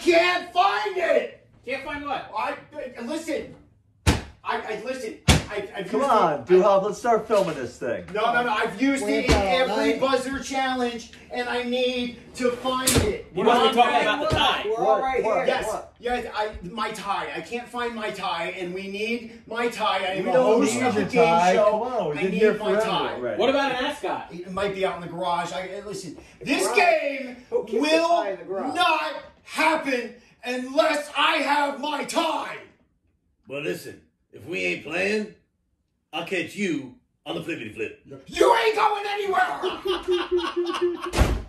can't find it. Can't find what? I, I listen. I, I listen. I, I've Come used on, it. Duhop, let's start filming this thing. No, no, no. I've used Wait it in all every night. buzzer challenge, and I need to find it. You must be talking Hey, about the tie. We're all What? right What? here. Yes, What? yes. I my tie. I can't find my tie, and we need my tie. I am We a don't host need of the game tie. show. Come on, I need here my tie. already. What about an ascot? It might be out in the garage. I I- listen. This Garage. game Who keeps the will tie in the garage? not happen unless I have my tie. But listen, if we ain't playing, I'll catch you on the flippity flip. You ain't going anywhere.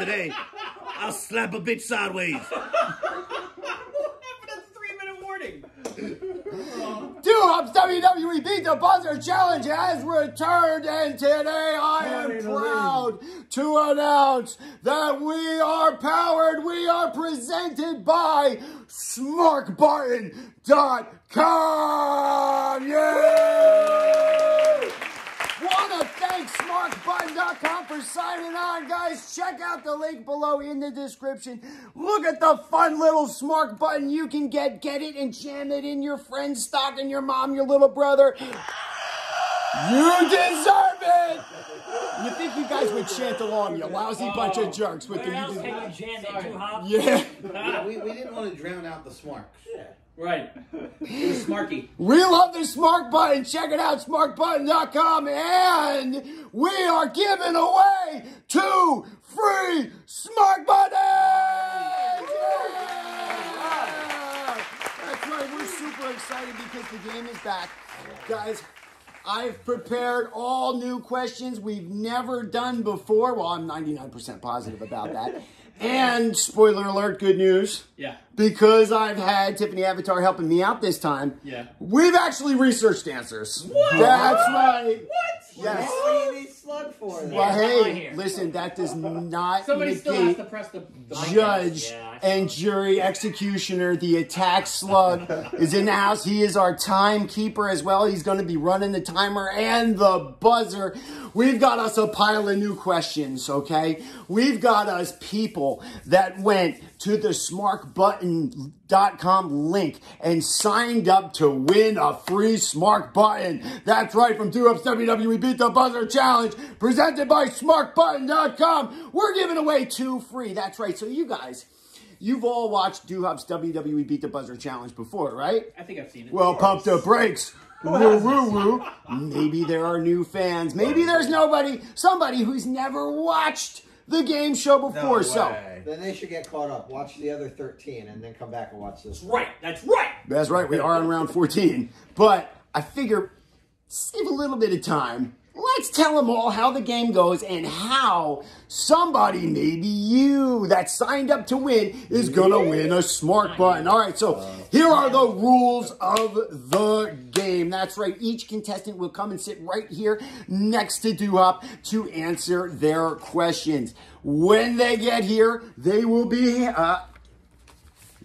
today. I'll slap a bitch sideways. three minute warning. Two WWE Beat the Buzzer Challenge has returned, and today I am proud to announce that we are powered, we are presented by SmarkButton.com! Yay! Want SmarkButton.com for signing on, guys. Check out the link below in the description. Look at the fun little Smark Button you can get. Get it and jam it in your friend's stocking, your mom, your little brother. You deserve it! You think you guys would chant along, you lousy bunch of jerks with the else you can you jam it, too, Hop? Yeah. we, we didn't want to drown out the smarks. Right. It was Smarky. We love the Smark Button. Check it out, smarkbutton.com. And we are giving away two free Smark Buttons! Yeah! That's right. We're super excited because the game is back. Guys, I've prepared all new questions we've never done before. Well, I'm 99% positive about that. And spoiler alert, good news Yeah. because I've had Tiffany Avatar helping me out this time. Yeah. We've actually researched answers. What? That's right. What? Yes. What do you need slug for? then? Well, Yeah, come on hey, listen, that does not Somebody still has to press the, the judge Yeah, and jury executioner. The attack slug is in the house. He is our timekeeper as well. He's going to be running the timer and the buzzer. We've got us a pile of new questions, okay? We've got us people that went to the smarkbutton.com link and signed up to win a free smark button. That's right, from Duhop's WWE Beat the Buzzer Challenge, presented by smarkbutton.com. We're giving away two free. That's right. So you guys, you've all watched Duhop's WWE Beat the Buzzer Challenge before, right? I think I've seen it. Well, pump the brakes. Woo, woo, woo. Maybe there are new fans. Maybe there's nobody, somebody who's never watched the game show before. so Then they should get caught up. Watch the other 13 and then come back and watch this. right. That's right. that's right. We are on round 14. But I figure save a little bit of time. Let's tell them all how the game goes and how somebody, maybe you, that signed up to win is going to win a smark button. All right, so here are the rules of the game. That's right. Each contestant will come and sit right here next to Duhop to answer their questions. When they get here, they will be uh,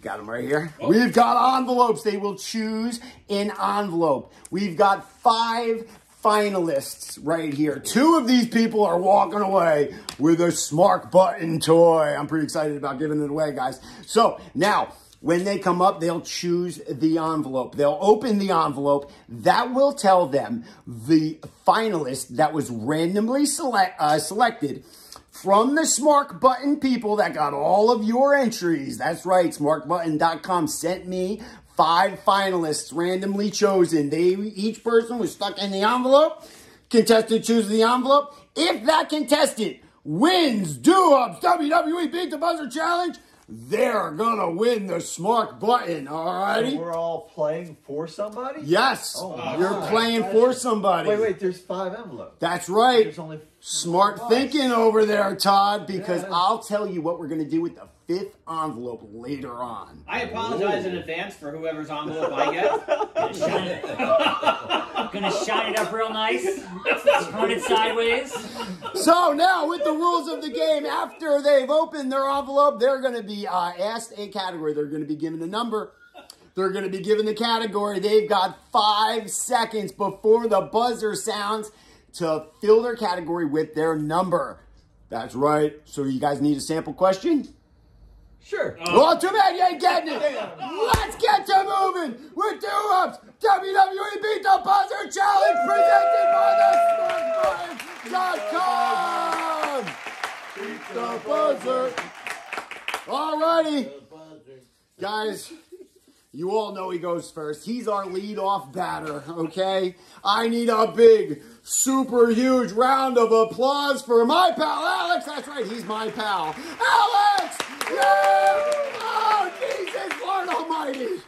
Got them right here. We've got envelopes. They will choose an envelope. We've got five finalists right here. Two of these people are walking away with a Smark Button toy. I'm pretty excited about giving it away, guys. So now, when they come up, they'll choose the envelope. They'll open the envelope. That will tell them the finalist that was randomly select, uh, selected from the Smark Button people that got all of your entries. That's right, smarkbutton.com sent me five finalists randomly chosen. They each person was stuck in the envelope. Contestant chooses the envelope. If that contestant wins Duhop's WWE Beat the Buzzer Challenge, they're gonna win the smark button. So Alrighty. we're all playing for somebody? Yes, Oh, you're playing for somebody. Wait, wait, there's five envelopes. That's right. There's only Smart thinking over there, Todd, because Yeah. I'll tell you what we're going to do with the fifth envelope later on. I apologize in advance for whoever's envelope I get. Gonna shine it, gonna shine it up real nice. Turn it sideways. So now, with the rules of the game, after they've opened their envelope, they're going to be uh, asked a category. They're going to be given a number. They're going to be given the category. They've got five seconds before the buzzer sounds to fill their category with their number. That's right. So you guys need a sample question? Sure. Well, too bad you ain't getting it. Let's get to moving with Duhop's. WWE Beat the Buzzer Challenge presented by the SmarkButton.com. Beat the buzzer. Alrighty, guys. You all know he goes first. He's our lead-off batter, okay? I need a big, super huge round of applause for my pal Alex. That's right, he's my pal. Alex! Yeah! Oh, Jesus, Lord Almighty!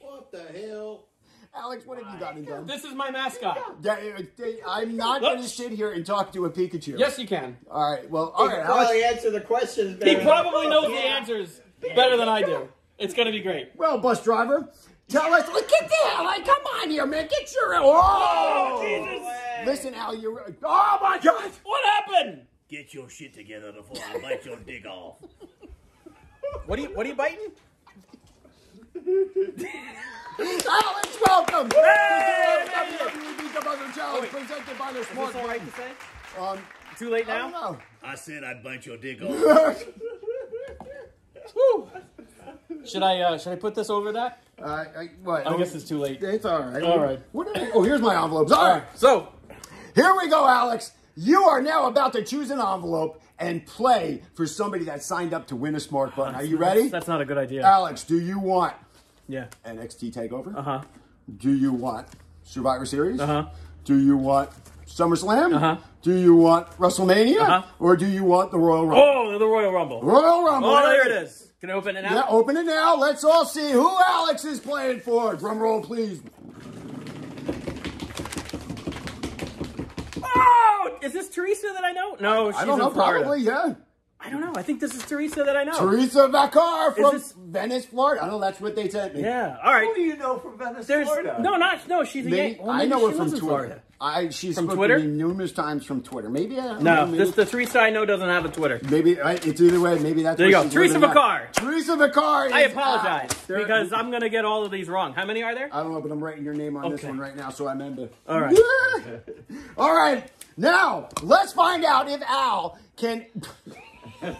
What the hell? Alex, what have you gotten done? This is my mascot. Yeah, uh, I'm not going to sit here and talk to a Pikachu. Yes, you can. All right, well, He all can Alex. probably answer the questions better. He probably knows the answers better than I do. It's gonna be great. Well, bus driver, tell us. Look at that! Like, come on here, man. Get your. Oh, Jesus! Listen, Al, you're. Oh my God! What happened? Get your shit together before I bite your dick off. What are you What are you biting? Alex, welcome! Hey! WWE Beat the Buzzer Challenge presented by the Smart All right to say? Um, Too late I don't now. know. I said I'd bite your dick off. Woo. Should I uh, Should I put this over that? Uh, I, what? I guess it's too late. It's all right. All right. What did I- oh, here's my envelopes. All right. So Here we go, Alex. You are now about to choose an envelope and play for somebody that signed up to win a smark button. Are you ready? that's not a good idea. Alex, do you want Yeah. NXT TakeOver? Uh huh. Do you want Survivor Series? Uh-huh. Do you want SummerSlam? Uh-huh. Do you want WrestleMania? Uh-huh. Or do you want the Royal Rumble? Oh, the Royal Rumble. Royal Rumble. Oh, there it is. Can I open it now? Yeah, open it now. Let's all see who Alex is playing for. Drum roll, please. Oh, is this Teresa that I know? No, she's I don't know, Florida. probably, yeah. I don't know. I think this is Teresa that I know. Teresa Vacar from this- Venice, Florida. I know that's what they sent me. Yeah. All right. Who do you know from Venice, There's Florida? no, not no. She's a Maybe, Yan- well, I know her from Twitter. Florida. I she's From Twitter? me numerous times from Twitter. Maybe I don't No, know, this the Teresa I know doesn't have a Twitter. maybe I, it's either way. Maybe that's There you go. she's Teresa living. Vacar. Teresa Vacar. I apologize out. There- because I'm gonna get all of these wrong. How many are there? I don't know, but I'm writing your name on this one right now, so I remember. All right. All right. Now let's find out if Al can.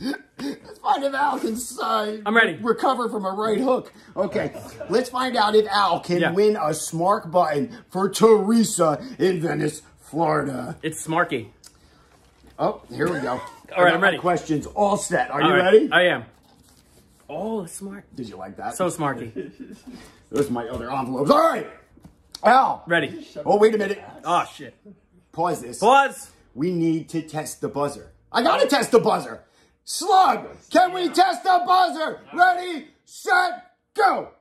Let's find if Al can uh, I'm ready. recover from a right hook. Okay, let's find out if Al can Yeah. win a smark button for Teresa in Venice, Florida. It's Smarky. Oh, here we go. All right, I'm ready. Questions all set. Are All you right, ready? I am. Oh, smart. Did you like that? So Smarky. Those are my other envelopes. All right, Al. Ready. Oh, wait a minute. Oh shit. Pause this. Pause. We need to test the buzzer. I gotta test the buzzer. Slug, can we test the buzzer? Ready, set, go.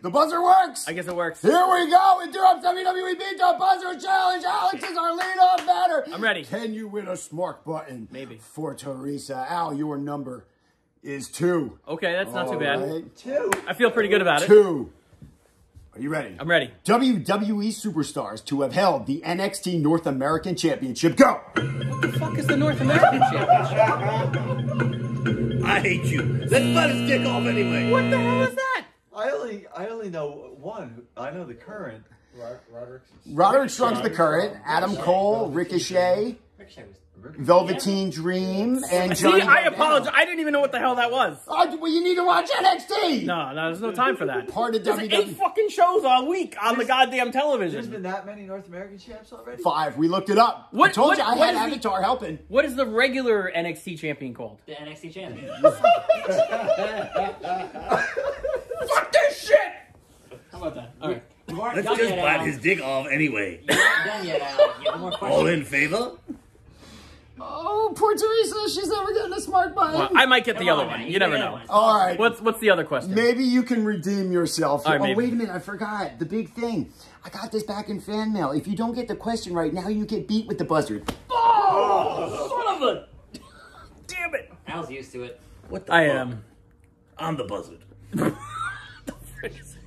The buzzer works. I guess it works. Here we go. We do up WWE Beat the Buzzer Challenge. Alex is our lead-off batter. I'm ready. Can you win a smark button? Maybe. For Teresa. Al, your number is two. Okay, that's not too bad. right. Two. I feel pretty good about it. Two. Are you ready? I'm ready. WWE superstars to have held the NXT North American Championship. Go! What the fuck is the North American Championship? I hate you. Let's bite his dick off anyway. What the hell is that? I only I only know one. I know the current. Rod- Roderick's. Roderick Strong's the current. Adam Cole, Ricochet, Ricochet was. Velveteen Dream and See, Johnny. I Gargano. apologize. I didn't even know what the hell that was. Oh, well, you need to watch NXT. No, no, there's no time for that. Part of There's WWE. eight fucking shows all week on the goddamn television. There's been that many North American champs already? Five. We looked it up. I What- told what- you I had is the- Avatar helping. What is the regular NXT champion called? The NXT champion. Fuck this shit! How about that? All right. You aren't Let's done just yet, bite Al. his dick off anyway. You aren't done yet, Al. You have more All in favor? Oh, poor Teresa. She's never getting a smark button. Well, I might get the Come other on, one. man. You never get know. one. All right. What's what's the other question? Maybe you can redeem yourself. All right, oh, maybe. wait a minute. I forgot. The big thing. I got this back in fan mail. If you don't get the question right, now you get beat with the buzzard. Oh, son of a. Damn it! Al's used to it. What the I fuck? am. I'm the buzzard.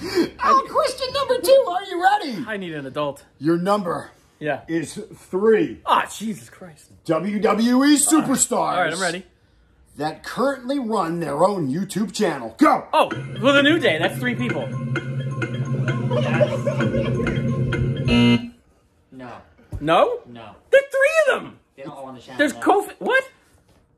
Oh, question number two. Are you ready? I need an adult. Your number Yeah. is three Ah, Jesus Christ. WWE superstars. All right, I'm ready. That currently run their own YouTube channel. Go. Oh, well, the New Day. That's three people. No, No? no. There's three of them. They don't all on the channel. There's no. Kofi. What?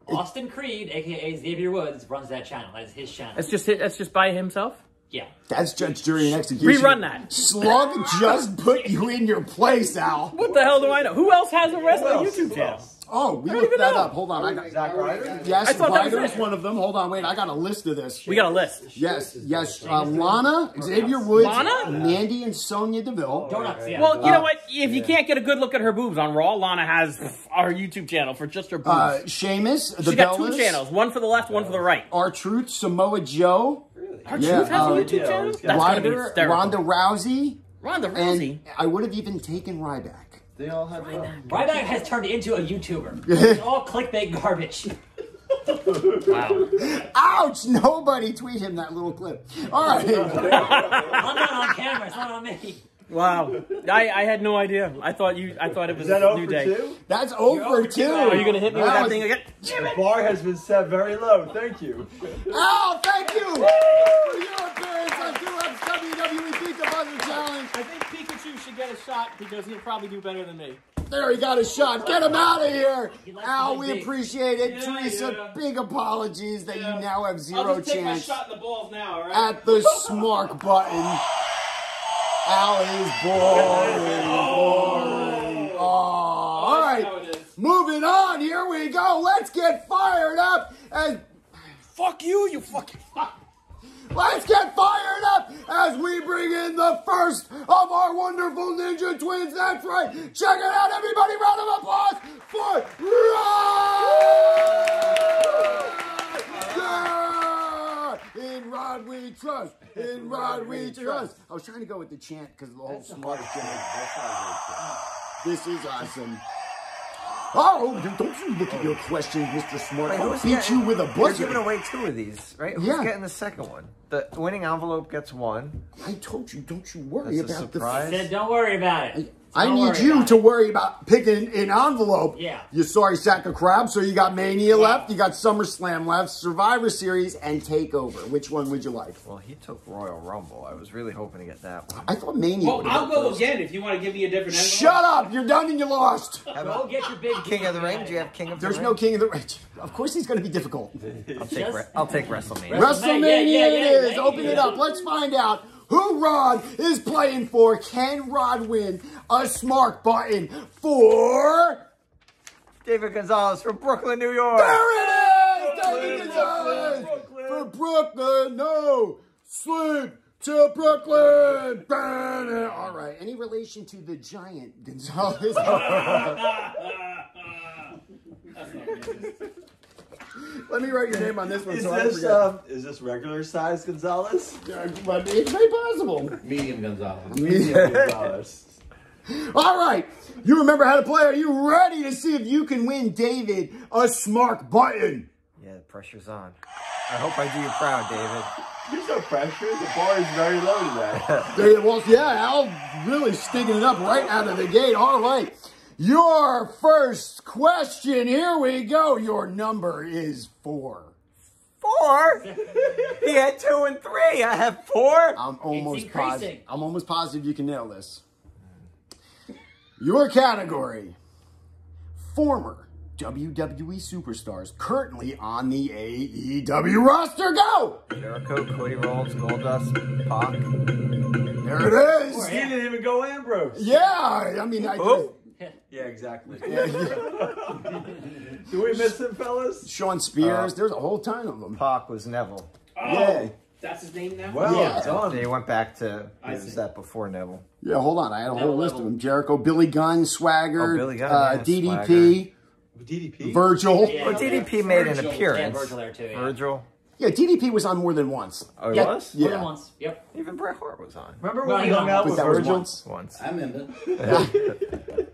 Austin Creed, aka Xavier Woods, runs that channel. That is his channel. That's just it. That's just by himself. Yeah. That's judge, jury, and execution. Rerun that. Slug just put you in your place, Al. What the hell do I know? Who else has a wrestling else? YouTube channel? Oh, we don't looked even that know. up. Hold on. I got, Zack Ryder? yes, I thought that was Ryder is one of them. Hold on. Wait, I got a list of this. We got a list. Yes, yes. Uh, Lana, Xavier Woods, Lana? Mandy, and Sonya Deville. Donuts, yeah. Well, you know what? If you can't get a good look at her boobs on Raw, Lana has our YouTube channel for just her boobs. Uh, Sheamus, the she got two channels, one for the left, one for the right. R Truth, Samoa Joe, Our Yeah, Truth has uh, a YouTube yeah, channel. it's That's gonna be hysterical. Ronda Rousey, Ronda and Rousey. I would have even taken Ryback. They all have their own. Ryback has turned into a YouTuber. It's all clickbait garbage. Wow. Ouch! Nobody tweet him that little clip. All right. I'm not on camera. It's not on me. Wow. I, I had no idea. I thought you. I thought it was Is that a over new day. two? That's over over two. two. Are you gonna hit me with that thing again? The bar has been set very low. Thank you. Al, thank you for your appearance on 2X WWE Beat the Buzzer Challenge. I think Pikachu should get a shot because he'll probably do better than me. There, he got a shot. Get him out of here. likes Al, to we be appreciate it. Yeah, Teresa, yeah. big apologies that Yeah. you now have I'll zero just take my chance shot in the balls now. All right. at the smark button. Al is boring. boring. Oh, all right. Moving on. Here we go. Let's get fired up and Fuck you, you fucking fuck. Let's get fired up as we bring in the first of our wonderful ninja twins. That's right. Check it out, everybody. Round of applause for Rod! Yeah! In Rod we trust. In Rod we trust. I was trying to go with the chant because of the whole smart chant. This is awesome. Oh, don't you look at your questions, Mr. Smart. Wait, I'll who's beat getting- you with a You're giving away two of these, right? Who's Yeah. getting the second one? The winning envelope gets one. I told you, don't you worry That's a about surprise. Said, don't worry about it. I Don't need you to it. worry about picking an envelope. Yeah. You sorry sack of crap. So you got Mania left, you got SummerSlam left, Survivor Series, and Takeover. Which one would you like? Well, he took Royal Rumble. I was really hoping to get that one. I thought Mania. Well, I'll go first. again if you want to give me a different envelope. Shut up! You're done and you lost. How Go get your big King of the Ring? Do you have King of the There's the no King of the Ring. Of course, he's going to be difficult. I'll take, Just- I'll take WrestleMania. WrestleMania yeah, yeah, it yeah, is. yeah, Open it up. Let's find out who Rod is playing for. Can Rod win a smark button for? David Gonzalez from Brooklyn, New York. There it is! David Brooklyn, Gonzalez Brooklyn. for Brooklyn. No sleep to Brooklyn. All right. Any relation to the giant Gonzalez? Let me write your name on this one Is so I don't this forget. um, is this regular size Gonzalez? But it's very possible. Medium Gonzalez. Medium Gonzalez. All right. You remember how to play. Are you ready to see if you can win David a smark button? Yeah, the pressure's on. I hope I do you proud, David. There's no pressure. The bar is very low today. There, well, yeah, Al really sticking it up right out of the gate. All right. Your first question. Here we go. Your number is four. Four? he had two and three. I have four. I'm almost positive. I'm almost positive you can nail this. Your category former WWE superstars currently on the AEW roster. Go! Jericho, Cody Rhodes, Goldust, Pac. There it is. He didn't even go Ambrose. Yeah, I mean, I Oh. Yeah, exactly. yeah, yeah. Do we miss him, fellas? Shawn Spears. There's a whole ton of them. Pac was Neville. Yeah. That's his name now? Well Yeah. done. They went back to I was that before Neville? Yeah, hold on. I had a whole Level, list of them. Jericho, Billy Gunn, Swagger, Oh, Billy Gunn, uh, yeah, DDP, DDP. Virgil. Yeah. Well, DDP made an Virgil. Yeah, appearance. Virgil there too. Yeah. Virgil. Yeah, DDP was on more than once. Oh, he Yep. was? More Yeah. than once. Yep. Even Bret Hart was on. Remember Well, when we he hung hung out out, with but that was Virgil? once. Once. I remember.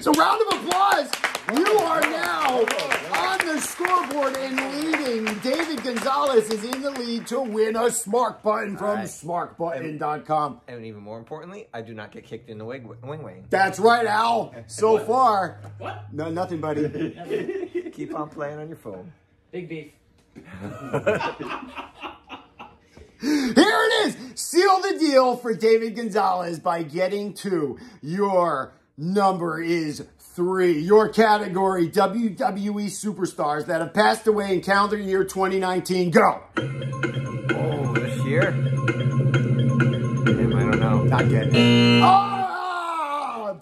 So round of applause. You are now on the scoreboard and leading. David Gonzalez is in the lead to win a smark button from Right. smarkbutton.com. And even more importantly, I do not get kicked in the wing wing. wing. That's right, Al. So far, What? no, nothing, buddy. Keep on playing on your phone. Big beef. Here it is. Seal the deal for David Gonzalez by getting to your number is three. Your category WWE superstars that have passed away in calendar year 2019. Go. Oh, this year? Damn, I don't know. Not yet. Ah!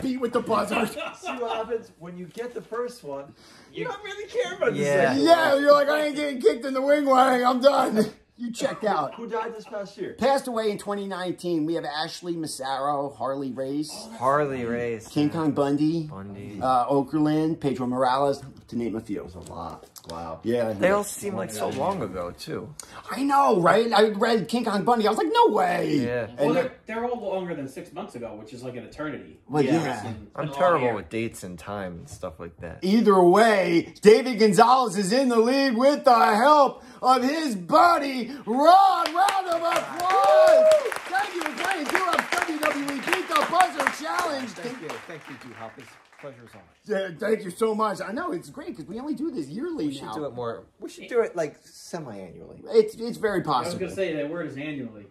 Beat with the buzzer. See what happens when you get the first one. You don't really care about the Yeah. second Yeah, one. you're like, I ain't getting kicked in the wing wang. I'm done. You checked out. Who died this past year? Passed away in 2019. We have Ashley Massaro, Harley Race, Harley Race. King Kong Bundy, Bundy. uh, Okerlund, Pedro Morales, to name a few. A lot. Wow. Yeah. They all seem like so long ago, too. I know, right? I read King Kong Bundy. I was like, no way. Yeah. Well, they're, they're all longer than six months ago, which is like an eternity. Well, yeah. It's I'm terrible with dates and time and stuff like that. either way, David Gonzalez is in the lead with the help of his buddy, Ron. Round of applause. Thank you for playing Duhop's WWE Beat the Buzzer Challenge. Thank you. Thank you, Two Hoppers. Pleasure's on. Yeah, thank you so much. I know it's great because we only do this yearly We should now. do it more. We should do it like semi-annually. It's it's very possible. I was gonna say that word is annually.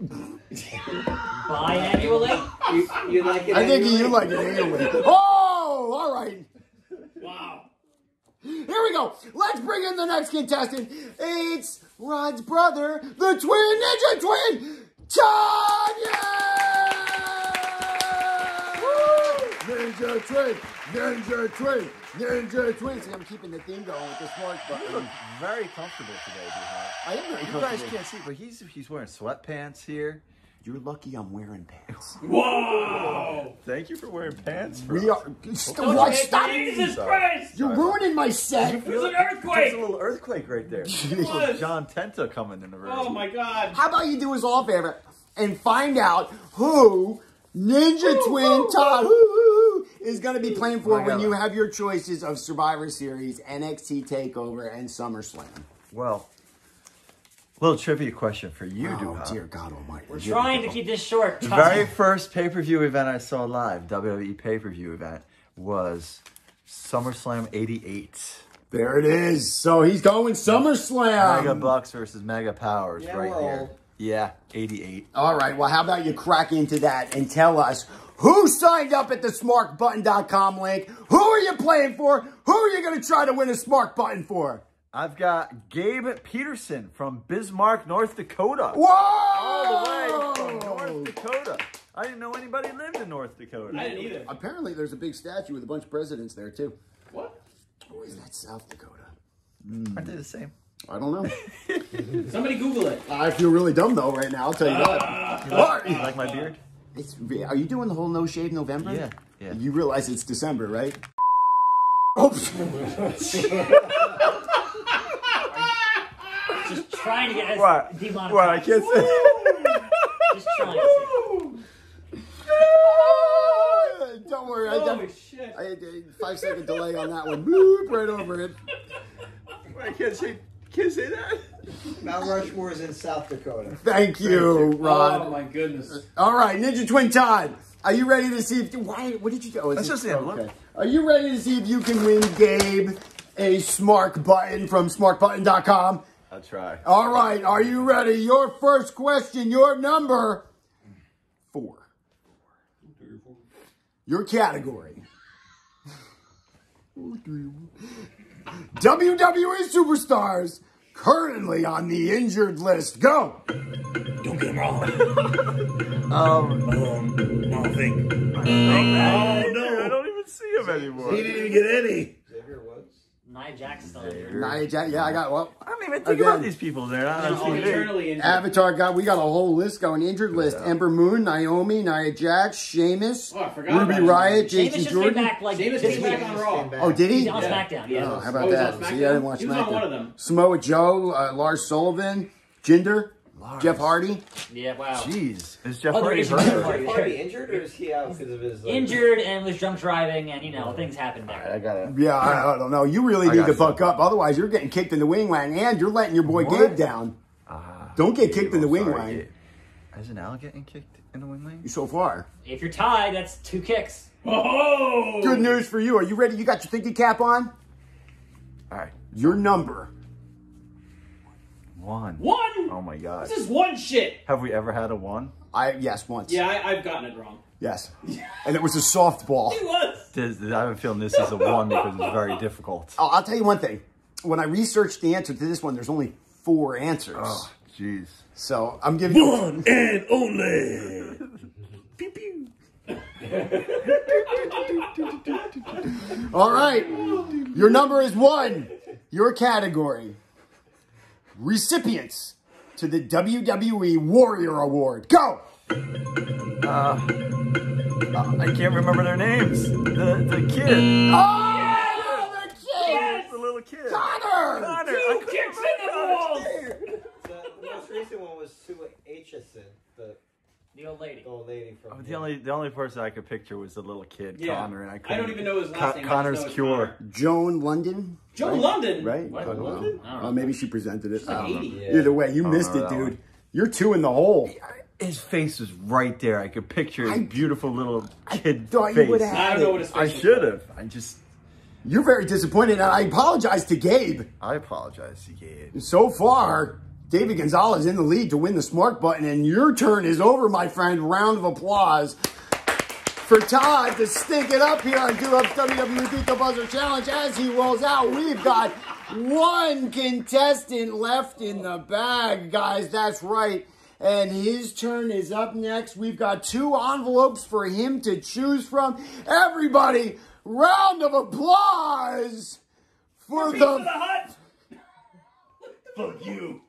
Biannually. You, you like it? I think you like it annually. Oh, all right. Wow. Here we go. Let's bring in the next contestant. It's Rod's brother, the twin ninja twin, Tanya! Ninja twin, ninja twin, ninja twin. See, I'm keeping the theme going with the smart You look very comfortable today, D-Hop. I am very You guys can't see, but he's he's wearing sweatpants here. You're lucky I'm wearing pants. Whoa! Thank you for wearing pants. For We are. Stop, Don't what? You Stop! Jesus Christ! You're ruining my set. It was an There's a little earthquake right there. was. John Tenta coming in the room. Oh my god. How about you do us all a favor and find out who Ninja Twin Todd is going to be playing for when you have your choices of Survivor Series, NXT Takeover, and SummerSlam. Well, little trivia question for you, Oh Duha. dear God Almighty! We're trying to keep this short. The very first pay per view event I saw live, WWE pay per view event, was SummerSlam '88. There it is. So he's going SummerSlam. Mega Bucks versus Mega Powers, Yeah, right here. old. Yeah, '88. All right. Well, how about you crack into that and tell us who signed up at the smarkbutton.com link? Who are you playing for? Who are you going to try to win a smark button for? I've got Gabe Peterson from Bismarck, North Dakota. Whoa! All the way from North Dakota. I didn't know anybody lived in North Dakota. I didn't either. Apparently, there's a big statue with a bunch of presidents there too. What? Or is that South Dakota? Aren't they the same? I don't know. Somebody Google it. I feel really dumb though right now. I'll tell you that. You like, you like my beard? It's, are you doing the whole no shave November? Yeah, yeah. You realize it's December, right? Oh, Just trying to get us What? demonetized. What? I can't say. Just trying to. don't worry. I, Holy got, shit. I had a five second delay on that one. Boop, right over it. I can't say. Can't say that. Mount Rushmore is in South Dakota. Thank you, Rod. Oh my goodness. Uh, all right, Ninja Twin Todd. Are you ready to see if why? What did you do? Oh, is That's it- just the envelope. Are you ready to see if you can win Gabe a smark button from smarkbutton.com? I'll try. All right, are you ready? Your first question, your number four. Your category WWE superstars currently on the injured list. Go. Don't get him wrong. Um, Um, I don't think. Oh, I don't even see him anymore. He didn't even get any. Xavier Woods. Nia Jax still injured. Nia Jax, yeah, I got well. I don't even think about these people. They're not on Oh, TV. injured. Avatar got we got a whole list going. Injured list: Ember Moon, Naomi, Nia Jax, Sheamus, Oh, Ruby about him. Riot, Sheamus Jason just came Jordan. back like Sheamus came back on Raw. Oh, did he? He's on Yeah. SmackDown, yeah. Oh, how about Oh, he's that? See, I didn't watch He was on one of them. Samoa Joe, uh, Lars Sullivan, Jinder, Jeff Hardy. Yeah, wow. Jeez, is Jeff Oh, Hardy is hurt? Jeff Hardy. Hardy injured or is he out because of his like, Injured and was drunk driving, and you know things happened there. I got it. Yeah, I, I don't know. You really I need to you. buck up. Otherwise, you're getting kicked in the wing wang, and you're letting your boy What? Gabe down. Ah, don't get kicked in the wing Sorry, wang. Gabe. Isn't Al getting kicked in the wing lane? So far, If you're tied, that's two kicks. Oh! good news for you. Are you ready? You got your thinking cap on. All right, Your number. One. One? Oh my god. This is one shit. Have we ever had a one? I yes once. Yeah, I, I've gotten it wrong. Yes, and it was a softball. It was. This, I have a feeling this is a one because it's very difficult. I'll, I'll tell you one thing. When I researched the answer to this one, there's only four answers. Oh, jeez. So I'm giving you. One and only. pew pew. All right. Your number is one. Your category. Recipients to the WWE Warrior Award. Go. Uh, I can't remember their names. The the kid. Oh, the kid. The little kid. Connor. Connor. Two kicks in the remember balls. The, the most recent one was Sue Aitchison, the The old lady. old lady from. The only the only person I could picture was the little kid Yeah. Connor, and I I couldn't. don't even know his last Con- name. Connor's cure. Connor. Joan Lunden. Joan Right? London. Right? What? I don't know. London? I don't Uh, maybe she presented it. I don't know. 80. Yeah. Either way, you missed it, dude. one. You're two in the hole. His face was right there. I could picture his I- beautiful little kid thought you face. would have I don't know what his face I should have. I just. You're very disappointed, and I apologize to Gabe. I apologize to Gabe. So far, David Gonzalez in the lead to win the smark button, and your turn is over, my friend. Round of applause for Todd to stink it up here on Duhop's WWE Beat the Buzzer Challenge as he rolls out. We've got one contestant left in the bag, guys. That's right. And his turn is up next. We've got two envelopes for him to choose from. Everybody, round of applause for the the Hut. Fuck you.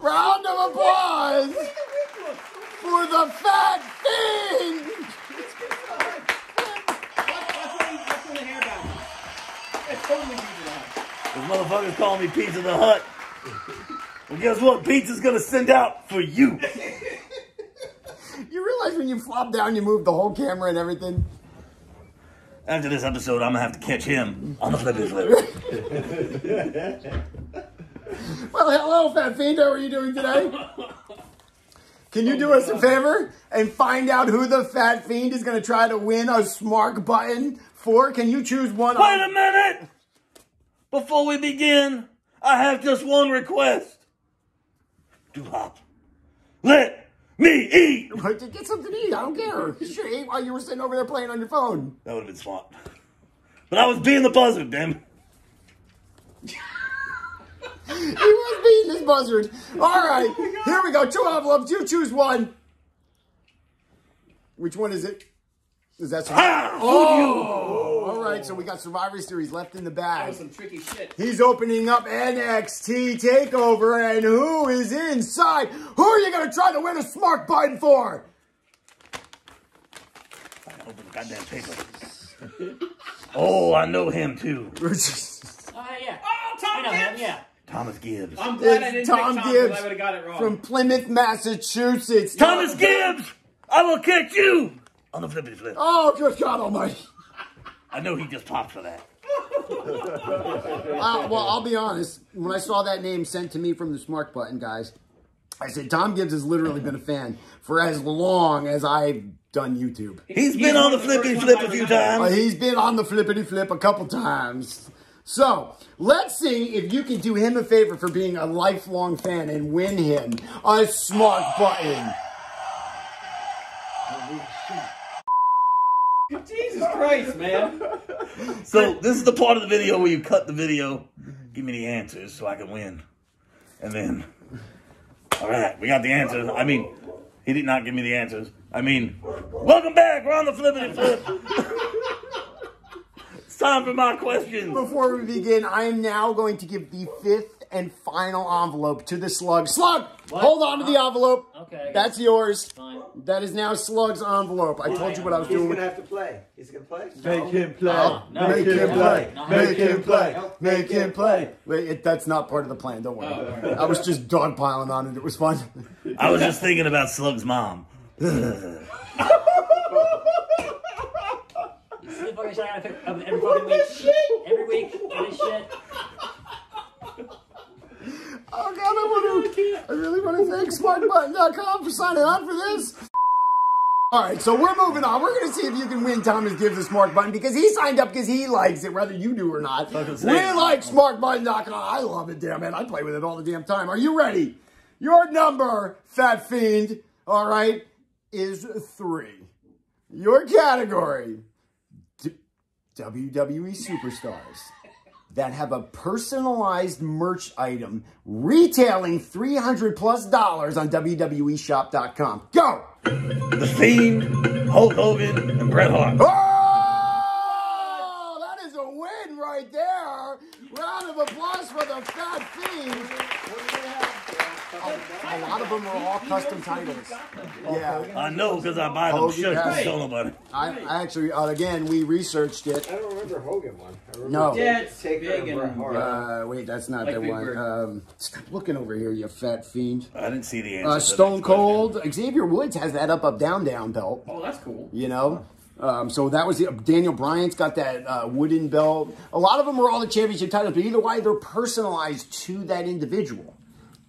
Round of applause for the Fat Fiend! That's what he- that's what the hair down. It's totally Pizza the Hut. Those motherfuckers calling me Pizza the Hut. Well, guess what? Pizza's gonna send out for you. You realize when you flop down, you move the whole camera and everything? After this episode, I'm gonna have to catch him on the flippy flip. Well, hello, Fat Fiend. How are you doing today? Can you do us a favor and find out who the Fat Fiend is going to try to win a smark button for? Can you choose one? Wait a minute! Before we begin, I have just one request. Duhop. Let me eat! Get something to eat. I don't care. You should eat while you were sitting over there playing on your phone. That would have been smart. But I was being the buzzard, damn. He was beating his buzzard. All right, here we go. Two envelopes. You choose one. Which one is it? Is that Ah! Oh, all right. So we got Survivor Series left in the That bag. was some tricky shit. He's opening up NXT Takeover, and who is inside? Who are you gonna try to win a smark button for? Open the goddamn paper. oh, I know him too. Oh, yeah. Oh, Tom I know him, yeah. Thomas Gibbs. I'm glad I didn't Tom pick Tom Gibbs I would have got it wrong. From Plymouth, Massachusetts. Thomas Gibbs! I will catch you on the flippity flip. Oh, good God Almighty! I know he just popped for that. Uh, well, I'll be honest. When I saw that name sent to me from the Smark Button guys, I said Tom Gibbs has literally been a fan for as long as I've done YouTube. He's He's been on the of flippity flip a few remember. Uh, times. he's been on the flippity flip a couple times. So let's see if you can do him a favor for being a lifelong fan and win him a smark button. Jesus Christ, man. So this is the part of the video where you cut the video, give me the answers so I can win, and then, all right, we got the answers. I mean, he did not give me the answers. I mean, welcome back. We're on the flippity flip. It's time for my questions. Before we begin, I am now going to give the fifth and final envelope to the slug. Slug, hold on to the envelope. Okay. That's yours. Fine. That is now Slug's envelope. I told you what I was He's doing. He's gonna have to play. He's gonna play. Make him play. no. Make him play. No. Make him play. Make him play. Wait, it, that's not part of the plan. Don't worry. Oh, I was just dogpiling on it. It was fun. I was just thinking about Slug's mom. You see the fucking shit pick up every fucking week. Every week, this shit. Oh god, I want to. I really want to thank SmarkButton.com for signing on for this. All right, so we're moving on. We're going to see if you can win Thomas Gibbs a Smark Button because he signed up because he likes it, whether you do or not. We Fucking say it. like SmarkButton.com. I love it, damn it. I play with it all the damn time. Are you ready? Your number, Fat Fiend, all right, is three. Your category, D- WWE Superstars that have a personalized merch item retailing 300 plus dollars on WWEshop.com. Go! The Fiend, Hulk Hogan, and Bret Hart. Oh, that is a win right there. Round of applause for the Fat Fiend. A lot of them are all custom titles. Yeah, I know because I buy them Hogan, shirts. yeah. Don't tell nobody. I, I actually, uh, again, we researched it. I don't remember Hogan one. I remember No. Yeah, it's Taker big and Bret Hart. Uh, wait, that's not Like the one. Um, stop looking over here, you fat fiend. I didn't see the answer. Uh, Stone that question. Cold, Xavier Woods has that up, up, down, down belt. Oh, that's cool. You know, um, so that was the, Daniel Bryan's got that uh, wooden belt. A lot of them are all the championship titles, but either way, they're personalized to that individual.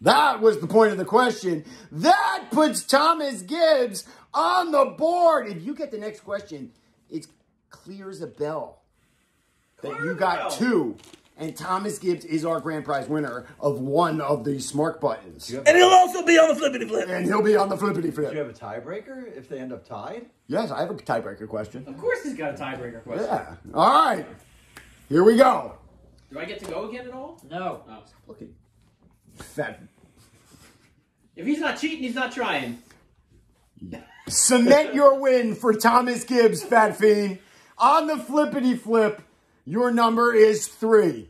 That was the point of the question. That puts Thomas Gibbs on the board. If you get the next question, it's clear as a bell that you got two. And Thomas Gibbs is our grand prize winner of one of these smark buttons. And he'll also be on the flippity flip. And he'll be on the flippity flip. Do you have a tiebreaker if they end up tied? Yes, I have a tiebreaker question. Of course, he's got a tiebreaker question. Yeah. All right. Here we go. Do I get to go again at all? No. Oh. Look at fat. If he's not cheating, he's not trying. Cement your win for Thomas Gibbs, Fat Fiend. On the flippity flip, your number is three.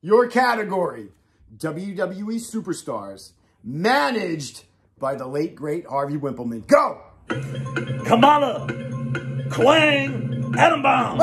Your category, WWE Superstars, managed by the late, great Harvey Whippleman. Go! Kamala, Kwang, Adam Bomb.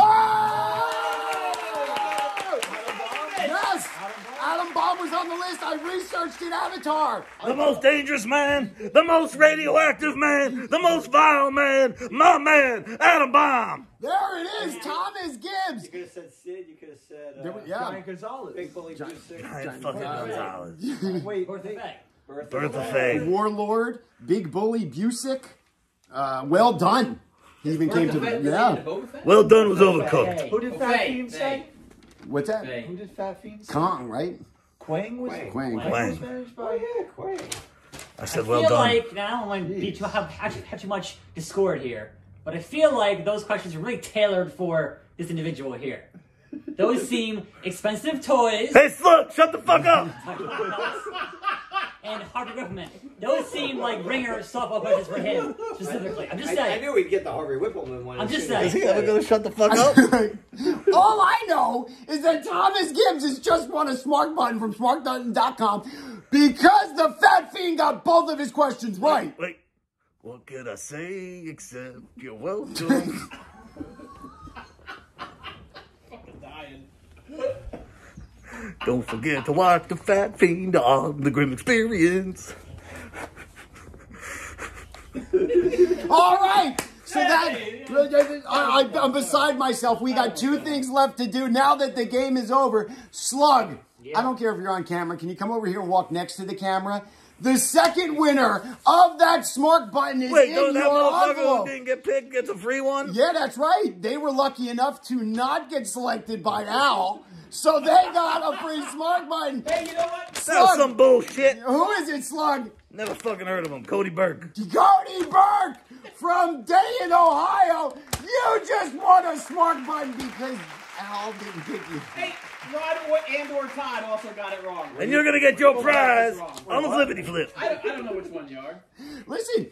Yes! Ah! Adam Bomb was on the list. I researched it, Avatar. The most dangerous man, the most radioactive man, the most vile man, my man, Adam Bomb. There it is, Thomas Gibbs. You could have said Sid. You could have said uh, There we- yeah. Giant Gonzalez. Big Bully Juicy. Giant fucking Gonzalez. Wait, Birth they- effect. Bertha Faye. Warlord, Big Bully Busick. Uh, well done. He even came to the yeah. Well done was overcooked. who did Fat Fiend say? What's that? Faye. Who did Fat Fiend say? Kong, right? Kwang was Kwang. Kwang. Kwang Kwang. managed Oh by. yeah, Kwang. I I said, feel well done. like, now I don't want to be too, have, have, have too much discord here, but I feel like those questions are really tailored for this individual here. Those seem expensive toys Hey, Slug, shut the fuck up. and Harvey Whippleman. Those seem like ringer softball questions for him specifically. I'm just I, I saying. knew we'd get the Harvey Whippleman one. I'm as just soon as saying. he gonna shut the fuck up? All I know is that Thomas Gibbs has just won a smark button from smarkbutton.com because the fat fiend got both of his questions right. Wait, what can I say except you're welcome? Don't forget to watch the Fat Fiend on the Grim Experience. All right. So that I, I, I'm beside myself. We got two things left to do now that the game is over. Slug, I don't care if you're on camera. Can you come over here and walk next to the camera? The second winner of that smark button is Wait, in no, that your motherfucker who envelope. didn't get picked gets a free one? Yeah, that's right. They were lucky enough to not get selected by Al, so they got a free smark button. Hey, you know what? That's Slug, some bullshit. who is it, Slug? Never fucking heard of him. Cody Burke. Cody Burke from Dayton, Ohio. You just won a smark button because Al didn't pick you. Hey, Rod or- and or Todd also got it wrong. And you're gonna get your Both prize this wrong. on the flippity flip. I don't, I don't know which one you are. Listen,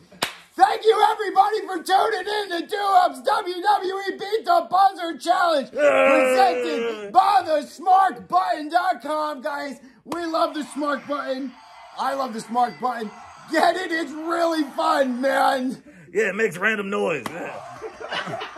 thank you everybody for tuning in to Duhop's WWE Beat the Buzzer Challenge presented uh. by the SmarkButton.com. Guys, we love the Smark Button. I love the Smark Button. Get it? It's really fun, man. Yeah, it makes random noise. Yeah.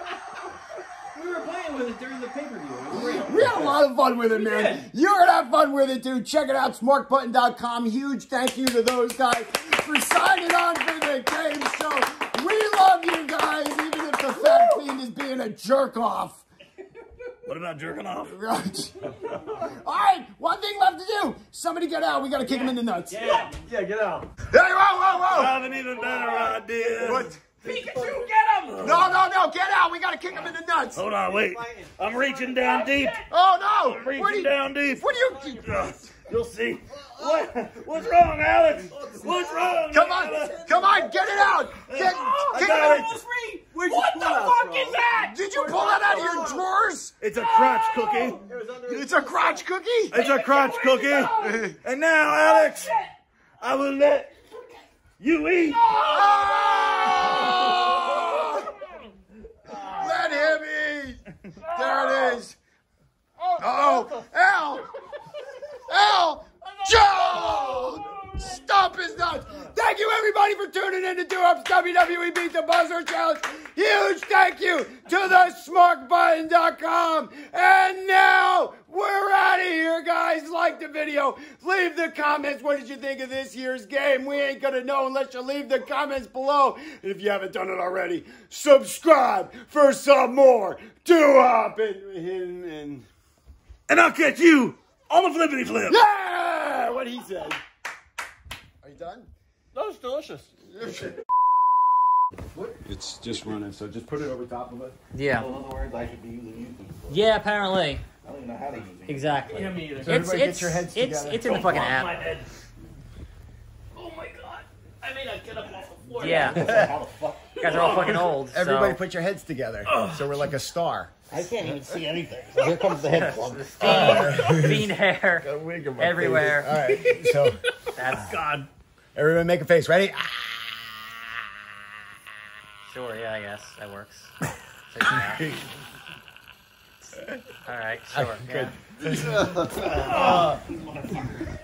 We were playing with it during the pay per view. It was great. We had a lot of fun with it, man. You're gonna have fun with it too. Check it out, smarkbutton.com. Huge thank you to those guys for signing on for the game show. We love you guys, even if the fat fiend is being a jerk off. What about jerking off? Right. All right, one thing left to do. Somebody get out. We gotta kick him in the nuts. Yeah. Yeah, get out. Hey, whoa, whoa, I whoa! have an even better idea. What? Pikachu, get him! No, no, no! Get out! We gotta kick him in the nuts. Hold on, wait. I'm reaching down deep. Oh no! I'm What are reaching you? down deep. What are you? Oh Ugh, You'll see. What? What's wrong, Alex? What's wrong? Come on! Alex? Come on! Get it out! Get, I kick got it. in. What the fuck from? is that? Did you pull that out of your drawers? It's a crotch cookie. It's a crotch cookie. It's a crotch cookie. And now, Alex, oh, I will let you eat. Ah! Oh! Let him eat. There it is. Oh, Al! Al! Joe! Stop his nuts! Thank you everybody for tuning in to Duhop's WWE Beat the Buzzer Challenge. Huge thank you to the smarkbutton.com. And now we're out of here, guys. Like the video. Leave the comments. What did you think of this year's game? We ain't gonna know unless you leave the comments below. And if you haven't done it already, subscribe for some more Do Up and, and, and And I'll catch you on the flippity flip. yeah, what he said. Are you done? That was delicious. It's just running, so just put it over top of it. Yeah. In other words, I should be using YouTube. Yeah, apparently. I don't even know how to use it. Exactly. Yeah, me either. It's, everybody it's, get your heads it's, together. it's in the fucking app. head. Oh my god. I may not get up off the floor. Yeah. How the fuck? You guys are all fucking old. Everybody so. put your heads together, so we're like a star. I can't even see anything. So here comes the head plug. Bean hair everywhere. All right, so That's God. Everyone make a face. Ready? Ah. sure. Yeah, I guess that works. All right. Sure. Yeah. Oh.